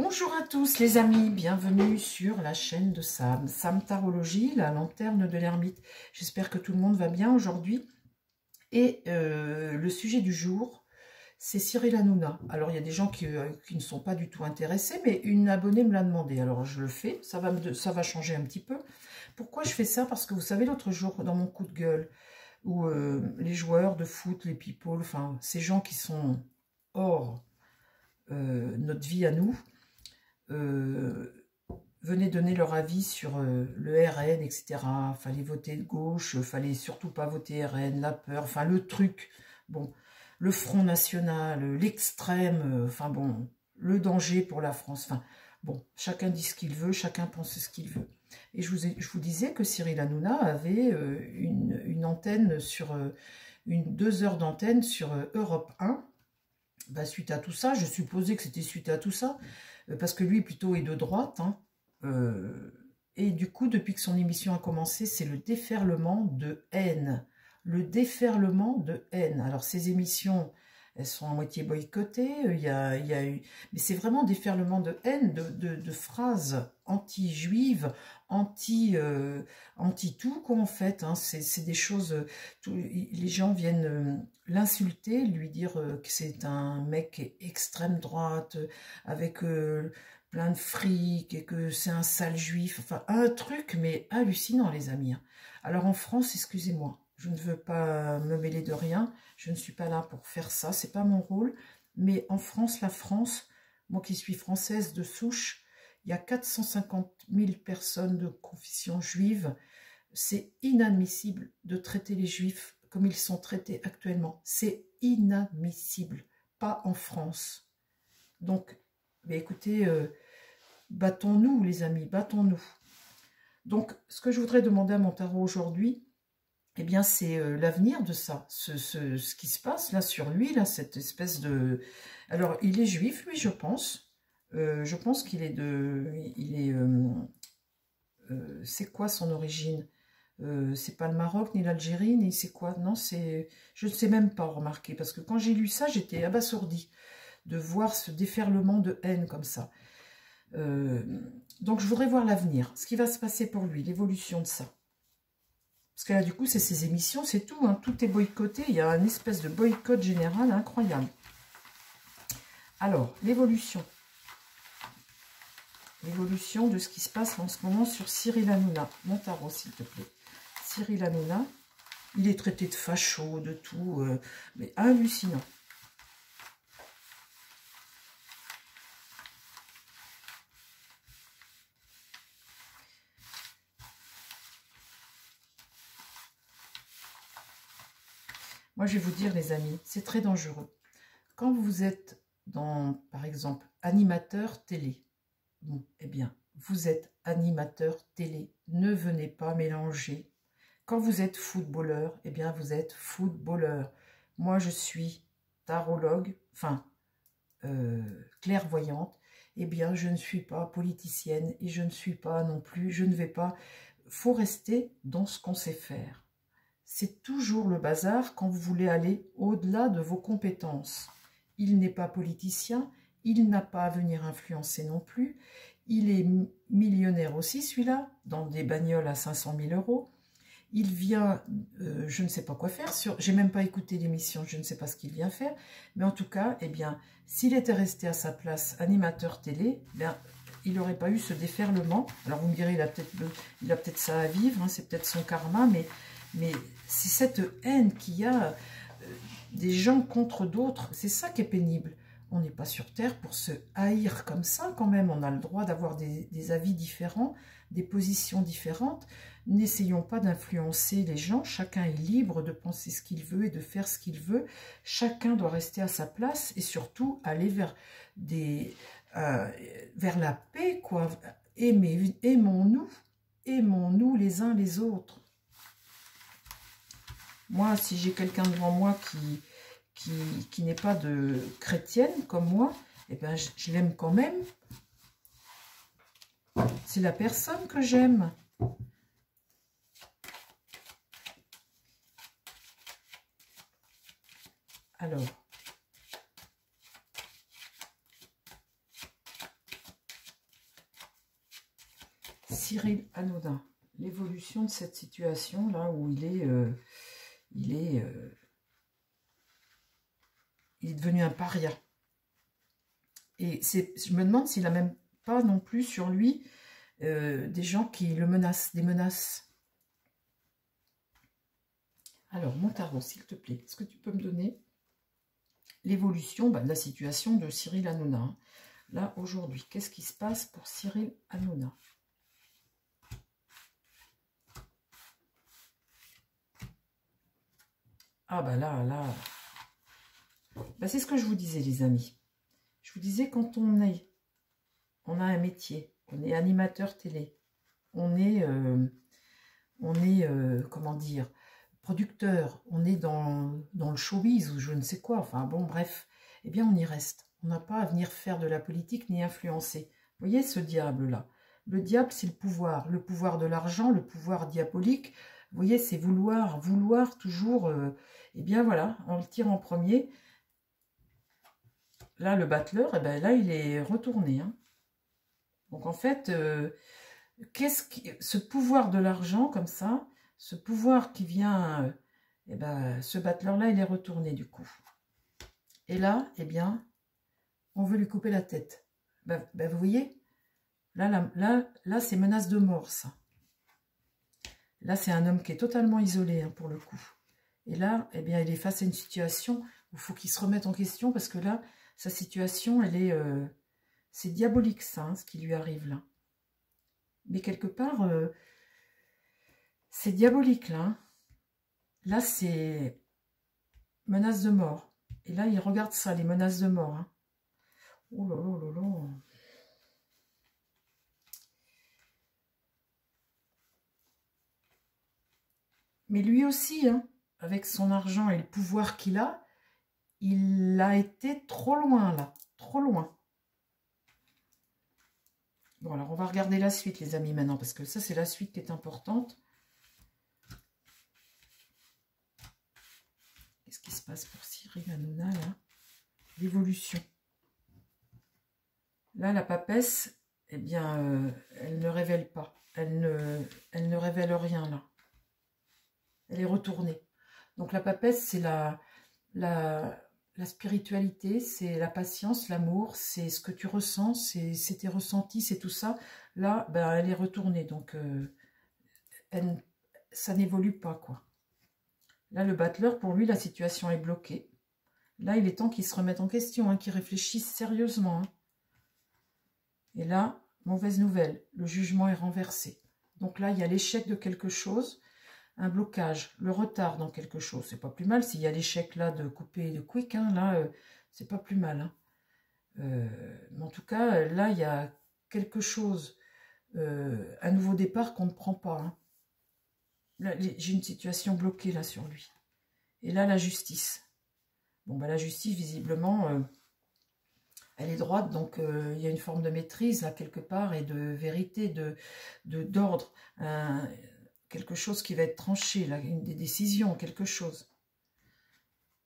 Bonjour à tous les amis, bienvenue sur la chaîne de Sam, Sam Tarologie, la lanterne de l'ermite. J'espère que tout le monde va bien aujourd'hui. Et euh, le sujet du jour, c'est Cyril Hanouna. Alors il y a des gens euh, qui, ne sont pas du tout intéressés, mais une abonnée me l'a demandé. Alors je le fais, ça va, changer un petit peu. Pourquoi je fais ça? Parce que vous savez, l'autre jour, dans mon coup de gueule, où euh, les joueurs de foot, les people, enfin ces gens qui sont hors notre vie à nous, venaient donner leur avis sur euh, le RN, etc. Fallait voter de gauche, fallait surtout pas voter RN, la peur, enfin le truc, bon, le Front National, l'extrême, enfin bon, le danger pour la France, enfin bon, chacun dit ce qu'il veut, chacun pense ce qu'il veut. Et je vous, disais que Cyril Hanouna avait une, antenne sur, une deux heures d'antenne sur Europe 1, bah, suite à tout ça, je supposais que c'était suite à tout ça, euh, parce que lui plutôt est de droite, hein, euh, et du coup, depuis que son émission a commencé, c'est le déferlement de haine. Le déferlement de haine. Alors, ces émissions, elles sont à moitié boycottées. Il y a, il y a eu... Mais c'est vraiment déferlement de haine, de, de, phrases anti-juives, anti, euh, anti tout quoi en fait. Hein. C'est des choses. les gens viennent euh, l'insulter, lui dire euh, que c'est un mec extrême droite avec plein de fric et que c'est un sale juif. Enfin, un truc mais hallucinant les amis. Hein. Alors en France, excusez-moi, je ne veux pas me mêler de rien. Je ne suis pas là pour faire ça. C'est pas mon rôle. Mais en France, la France, moi qui suis française de souche, il y a 450 000 personnes de confession juive. C'est inadmissible de traiter les juifs comme ils sont traités actuellement. C'est inadmissible. Pas en France. Donc, mais écoutez, euh, battons-nous les amis, battons-nous. Donc, ce que je voudrais demander à mon tarot aujourd'hui, eh bien, c'est euh, l'avenir de ça, ce, qui se passe là sur lui, là, cette espèce de... Alors, il est juif, lui, je pense. Euh, je pense qu'il est de... Il est... Euh, c'est quoi son origine? C'est pas le Maroc, ni l'Algérie, ni c'est quoi? Non, c'est... Je ne sais même pas remarquer, parce que quand j'ai lu ça, j'étais abasourdie de voir ce déferlement de haine comme ça. donc, je voudrais voir l'avenir, ce qui va se passer pour lui, l'évolution de ça. Parce que là, du coup, c'est ses émissions, c'est tout. Hein. Tout est boycotté. Il y a une espèce de boycott général incroyable. Alors, l'évolution. L'évolution de ce qui se passe en ce moment sur Cyril Hanouna. Mon tarot, s'il te plaît. Cyril Hanouna. Il est traité de facho, de tout. Euh, mais hallucinant. Moi, je vais vous dire, les amis, c'est très dangereux. Quand vous êtes dans, par exemple, animateur télé, bon, eh bien, vous êtes animateur télé. Ne venez pas mélanger. Quand vous êtes footballeur, eh bien, vous êtes footballeur. Moi, je suis tarologue, enfin, euh, clairvoyante. Eh bien, je ne suis pas politicienne et je ne suis pas non plus, je ne vais pas... faut rester dans ce qu'on sait faire c'est toujours le bazar quand vous voulez aller au-delà de vos compétences. Il n'est pas politicien, il n'a pas à venir influencer non plus, il est millionnaire aussi celui-là, dans des bagnoles à 500 000 euros. Il vient, euh, je ne sais pas quoi faire, j'ai même pas écouté l'émission, je ne sais pas ce qu'il vient faire, mais en tout cas, eh bien, s'il était resté à sa place animateur télé, ben, il n'aurait pas eu ce déferlement. Alors vous me direz, il a peut-être peut ça à vivre, hein, c'est peut-être son karma, mais mais c'est cette haine qu'il y a euh, des gens contre d'autres, c'est ça qui est pénible. On n'est pas sur Terre pour se haïr comme ça quand même. On a le droit d'avoir des, avis différents, des positions différentes. N'essayons pas d'influencer les gens. Chacun est libre de penser ce qu'il veut et de faire ce qu'il veut. Chacun doit rester à sa place et surtout aller vers, euh, vers la paix. Aimons-nous. Aimons-nous les uns les autres. Moi, si j'ai quelqu'un devant moi qui, qui, qui n'est pas de chrétienne comme moi, eh ben, je, l'aime quand même. C'est la personne que j'aime. Alors. Cyril Hanouna, l'évolution de cette situation là où il est, euh, il est, euh, il est devenu un paria. Et je me demande s'il n'a même pas non plus sur lui euh, des gens qui le menacent, des menaces. Alors, mon tarot, s'il te plaît, est-ce que tu peux me donner l'évolution bah, de la situation de Cyril Hanouna hein? Là, aujourd'hui, qu'est-ce qui se passe pour Cyril Hanouna? Ah bah là, là... Bah, c'est ce que je vous disais, les amis. Je vous disais, quand on est, on a un métier, on est animateur télé, on est, euh, on est euh, comment dire, producteur, on est dans, dans le showbiz ou je ne sais quoi, enfin bon, bref, eh bien on y reste. On n'a pas à venir faire de la politique ni influencer. Vous voyez ce diable-là? Le diable, c'est le pouvoir. Le pouvoir de l'argent, le pouvoir diabolique. Vous voyez, c'est vouloir, vouloir toujours... Euh, eh bien voilà, on le tire en premier. Là, le battleur, eh ben là, il est retourné. Hein. Donc en fait, euh, qu'est-ce qui, ce pouvoir de l'argent comme ça, ce pouvoir qui vient, euh, eh ben, ce battleur-là, il est retourné du coup. Et là, eh bien, on veut lui couper la tête. Ben, ben vous voyez, là, là, là c'est menace de mort, ça. Là, c'est un homme qui est totalement isolé, hein, pour le coup. Et là, eh bien, il est face à une situation où il faut qu'il se remette en question, parce que là, sa situation, elle est... Euh, c'est diabolique, ça, hein, ce qui lui arrive là. Mais quelque part, euh, c'est diabolique, là. Hein. Là, c'est menace de mort. Et là, il regarde ça, les menaces de mort. Hein. Oh là là là là. Mais lui aussi, hein, avec son argent et le pouvoir qu'il a, il a été trop loin là, trop loin. Bon, alors on va regarder la suite, les amis, maintenant, parce que ça, c'est la suite qui est importante. Qu'est-ce qui se passe pour Cyril Hanouna, là? L'évolution. Là, la papesse, eh bien, euh, elle ne révèle pas. Elle ne, elle ne révèle rien, là. Elle est retournée. Donc, la papesse, c'est la, spiritualité, c'est la patience, l'amour, c'est ce que tu ressens, c'est tes ressentis, c'est tout ça. Là, ben, elle est retournée, donc euh, ça n'évolue pas, quoi. Là, le battleur, pour lui, la situation est bloquée. Là, il est temps qu'il se remette en question, hein, qu'il réfléchisse sérieusement. Hein. Et là, mauvaise nouvelle, le jugement est renversé. Donc là, il y a l'échec de quelque chose un blocage, le retard dans quelque chose. C'est pas plus mal. S'il y a l'échec là de couper de quick, hein, là, euh, c'est pas plus mal. Hein. Euh, mais en tout cas, là, il y a quelque chose, euh, un nouveau départ qu'on ne prend pas. Hein. J'ai une situation bloquée là sur lui. Et là, la justice. Bon, bah, la justice, visiblement, elle est droite, donc il y a une forme de maîtrise là quelque part et de vérité, de d'ordre quelque chose qui va être tranché, une des décisions, quelque chose.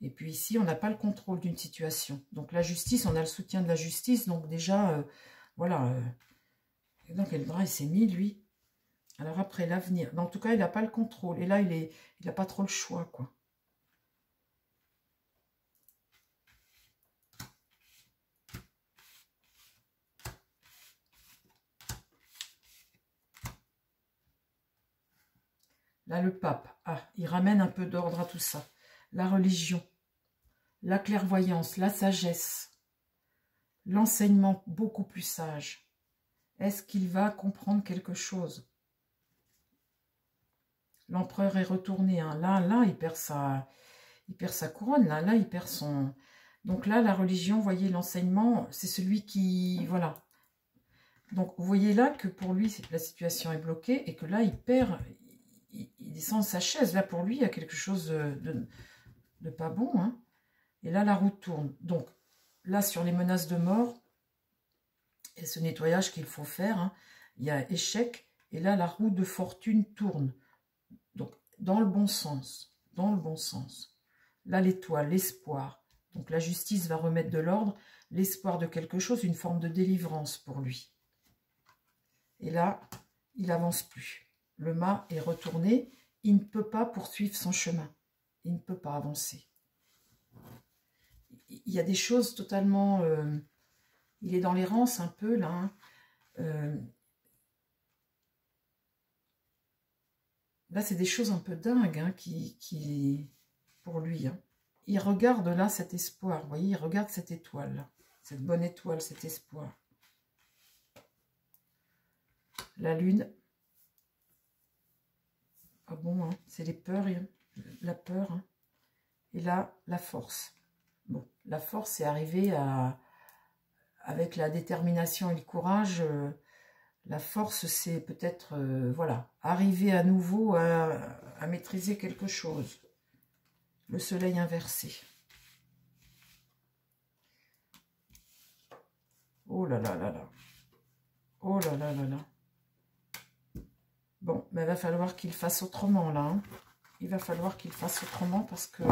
Et puis ici, on n'a pas le contrôle d'une situation. Donc la justice, on a le soutien de la justice. Donc déjà, euh, voilà. Euh, dans quel drap il s'est mis, lui Alors après, l'avenir. En tout cas, il n'a pas le contrôle. Et là, il n'a il pas trop le choix, quoi. Là, le pape, ah, il ramène un peu d'ordre à tout ça. La religion, la clairvoyance, la sagesse, l'enseignement beaucoup plus sage. Est-ce qu'il va comprendre quelque chose? L'empereur est retourné. Hein. Là, là, il perd sa, il perd sa couronne. Là, là, il perd son... Donc là, la religion, voyez, l'enseignement, c'est celui qui... Voilà. Donc, vous voyez là que pour lui, la situation est bloquée et que là, il perd, il, descend de sa chaise. Là, pour lui, il y a quelque chose de, pas bon. Hein. Et là, la roue tourne. Donc, là, sur les menaces de mort, et ce nettoyage qu'il faut faire, hein, il y a échec. Et là, la roue de fortune tourne. Donc, dans le bon sens. Dans le bon sens. Là, l'étoile, l'espoir. Donc, la justice va remettre de l'ordre. L'espoir de quelque chose, une forme de délivrance pour lui. Et là, il avance plus. Le mât est retourné, il ne peut pas poursuivre son chemin. Il ne peut pas avancer. Il y a des choses totalement... Euh, il est dans l'errance un peu, là. Hein. Euh, là, c'est des choses un peu dingues hein, qui, pour lui. Hein. Il regarde là cet espoir. Vous voyez, il regarde cette étoile. Cette bonne étoile, cet espoir. La lune. Ah bon, hein, c'est les peurs, la peur. Hein. Et là, la force. Bon, la force est arrivée à, avec la détermination et le courage, euh, la force, c'est peut-être, euh, voilà, arriver à nouveau à, maîtriser quelque chose. Le soleil inversé. Oh là là là là. Oh là là là là. Bon, mais il va falloir qu'il fasse autrement, là. Hein. Il va falloir qu'il fasse autrement parce que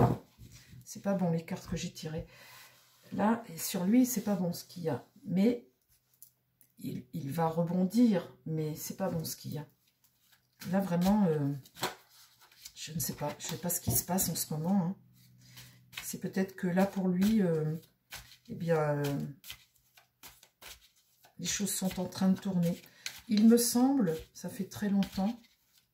c'est pas bon, les cartes que j'ai tirées. Là, sur lui, c'est pas bon ce qu'il y a. Mais il, va rebondir, mais c'est pas bon ce qu'il y a. Là, vraiment, euh, je ne sais pas. Je ne sais pas ce qui se passe en ce moment. Hein. C'est peut-être que là, pour lui, euh, eh bien, euh, les choses sont en train de tourner. Il me semble, ça fait très longtemps,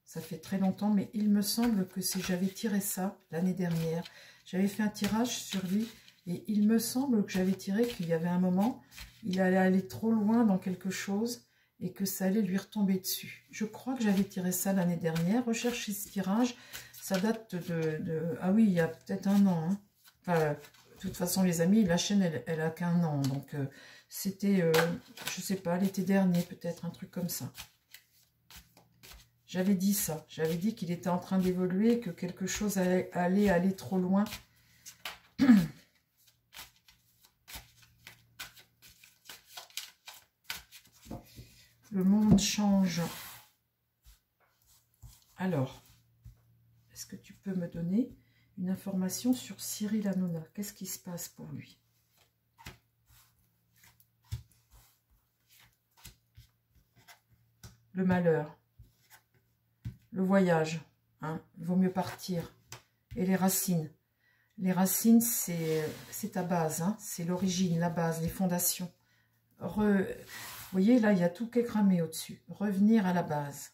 ça fait très longtemps, mais il me semble que si j'avais tiré ça l'année dernière, j'avais fait un tirage sur lui, et il me semble que j'avais tiré qu'il y avait un moment, il allait aller trop loin dans quelque chose et que ça allait lui retomber dessus. Je crois que j'avais tiré ça l'année dernière. Recherchez ce tirage. Ça date de... ah oui, il y a peut-être un an. Hein. Enfin, de toute façon, les amis, la chaîne, elle, elle a qu'un an. Donc, euh, c'était, euh, je sais pas, l'été dernier, peut-être, un truc comme ça. J'avais dit ça. J'avais dit qu'il était en train d'évoluer, que quelque chose allait aller trop loin. Le monde change. Alors, est-ce que tu peux me donner une information sur Cyril Hanouna? Qu'est-ce qui se passe pour lui? Le malheur. Le voyage. Hein, il vaut mieux partir. Et les racines. Les racines, c'est ta base. Hein, c'est l'origine, la base, les fondations. Vous voyez, là, il y a tout qui est cramé au-dessus. Revenir à la base.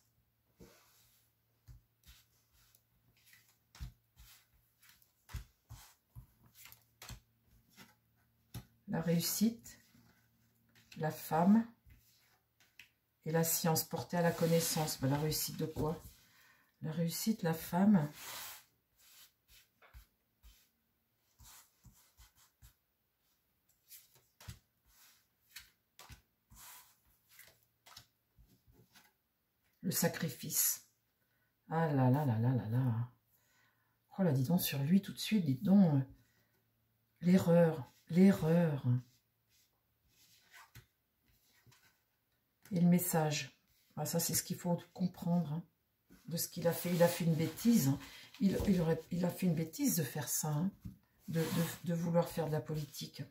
La réussite, la femme et la science portée à la connaissance. Ben, la réussite de quoi? La réussite, la femme Le sacrifice. Ah là là là là là là. Oh là, dis donc sur lui tout de suite, dis donc. Euh, l'erreur, l'erreur. Et le message. Ah, ça, c'est ce qu'il faut comprendre hein, de ce qu'il a fait. Il a fait une bêtise. Hein. Il, a fait une bêtise de faire ça, hein, de, vouloir faire de la politique.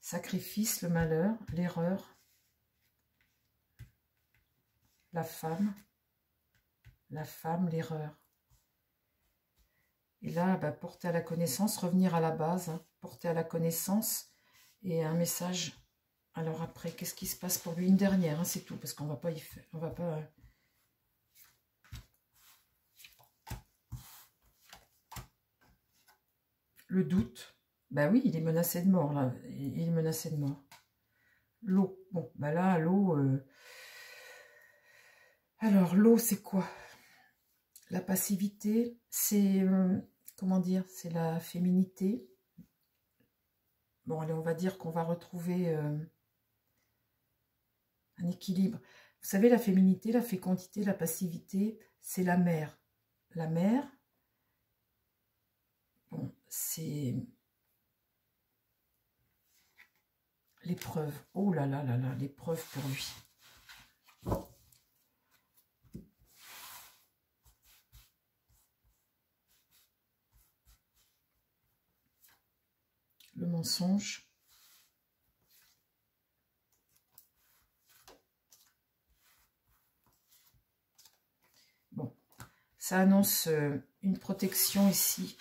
Sacrifice, le malheur, l'erreur, la femme, la femme, l'erreur. Et là, bah, porter à la connaissance, revenir à la base, porter à la connaissance et un message. Alors après, qu'est-ce qui se passe pour lui? Une dernière, hein, c'est tout, parce qu'on va pas y faire, on va pas... Euh. Le doute, bah oui, il est menacé de mort, là, il est menacé de mort. L'eau, bon, bah là, l'eau, euh, alors, l'eau, c'est quoi? La passivité, c'est, euh, comment dire, c'est la féminité. Bon, allez, on va dire qu'on va retrouver un équilibre. Vous savez, la féminité, la fécondité, la passivité, c'est la mère. La mère, bon, c'est l'épreuve. Oh là là là là, l'épreuve pour lui. le mensonge. Ça annonce euh, une protection ici.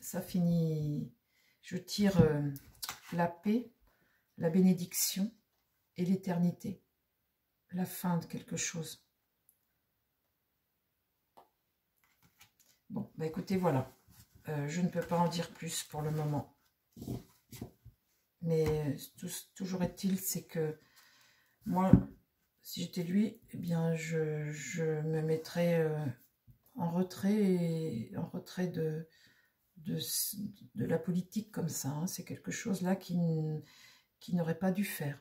Ça finit... Je tire euh, la paix, la bénédiction et l'éternité. La fin de quelque chose. Bon, bah écoutez, voilà. Euh, je ne peux pas en dire plus pour le moment. Mais toujours est-il, c'est que moi, si j'étais lui, eh bien, je, me mettrais retrait, en retrait de, la politique comme ça. Hein. C'est quelque chose là qui, qui n'aurait pas dû faire.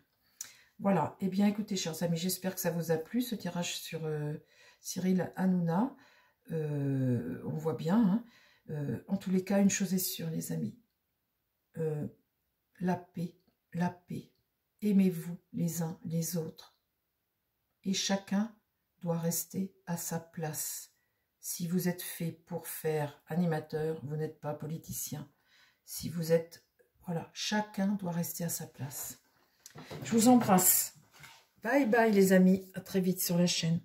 Voilà. Eh bien, écoutez, chers amis, j'espère que ça vous a plu, ce tirage sur euh, Cyril Hanouna. Euh, on voit bien. Hein. Euh, en tous les cas, une chose est sûre, les amis. la paix, la paix. Aimez-vous les uns les autres. Et chacun doit rester à sa place. Si vous êtes fait pour faire animateur, vous n'êtes pas politicien. Si vous êtes... Voilà, chacun doit rester à sa place. Je vous embrasse. Bye bye les amis, à très vite sur la chaîne.